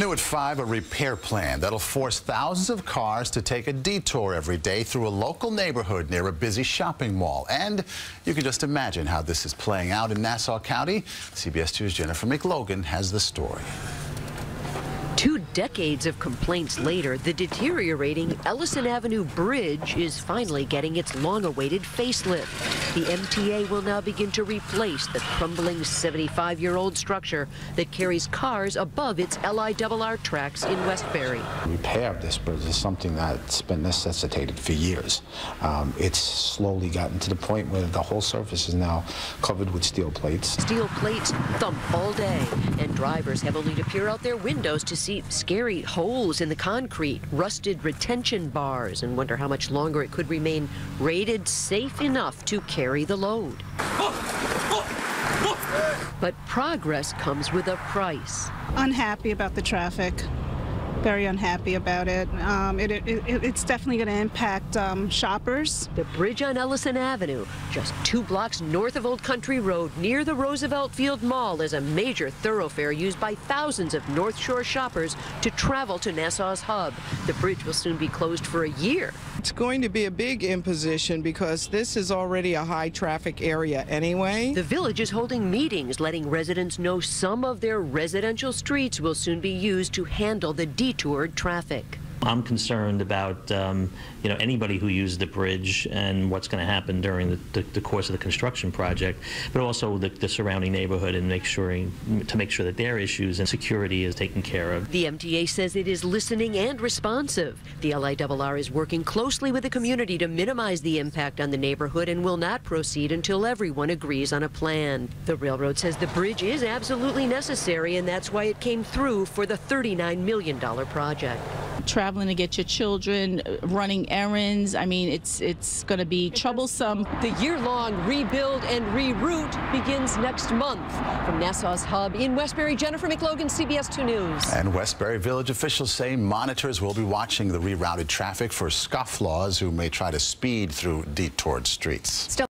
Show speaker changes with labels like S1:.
S1: New at 5, a repair plan that'll force thousands of cars to take a detour every day through a local neighborhood near a busy shopping mall. And you can just imagine how this is playing out in Nassau County. CBS 2's Jennifer McLogan has the story.
S2: Two decades of complaints later, the deteriorating Ellison Avenue Bridge is finally getting its long-awaited facelift. The MTA will now begin to replace the crumbling 75-year-old structure that carries cars above its LIRR tracks in Westbury.
S3: Repair of this bridge is something that's been necessitated for years. Um, it's slowly gotten to the point where the whole surface is now covered with steel plates.
S2: Steel plates thump all day, and drivers have only to peer out their windows to see scary holes in the concrete, rusted retention bars, and wonder how much longer it could remain rated safe enough to carry the load. But progress comes with a price.
S4: Unhappy about the traffic very unhappy about it. Um, it, it, it it's definitely going to impact um, shoppers.
S2: The bridge on Ellison Avenue, just two blocks north of Old Country Road, near the Roosevelt Field Mall, is a major thoroughfare used by thousands of North Shore shoppers to travel to Nassau's hub. The bridge will soon be closed for a year.
S5: It's going to be a big imposition because this is already a high traffic area anyway.
S2: The village is holding meetings letting residents know some of their residential streets will soon be used to handle the detoured traffic.
S6: I'm concerned about um, you know anybody who uses the bridge and what's going to happen during the, the, the, course of the construction project, but also the, the, surrounding neighborhood and make sure to make sure that their issues and security is taken care of.
S2: The MTA says it is listening and responsive. The LIRR is working closely with the community to minimize the impact on the neighborhood and will not proceed until everyone agrees on a plan. The railroad says the bridge is absolutely necessary and that's why it came through for the $39 million project
S7: traveling to get your children, uh, running errands. I mean, it's it's going to be troublesome.
S2: The year-long rebuild and reroute begins next month. From Nassau's hub in Westbury, Jennifer McLogan, CBS 2 News.
S1: And Westbury Village officials say monitors will be watching the rerouted traffic for scofflaws who may try to speed through detoured streets.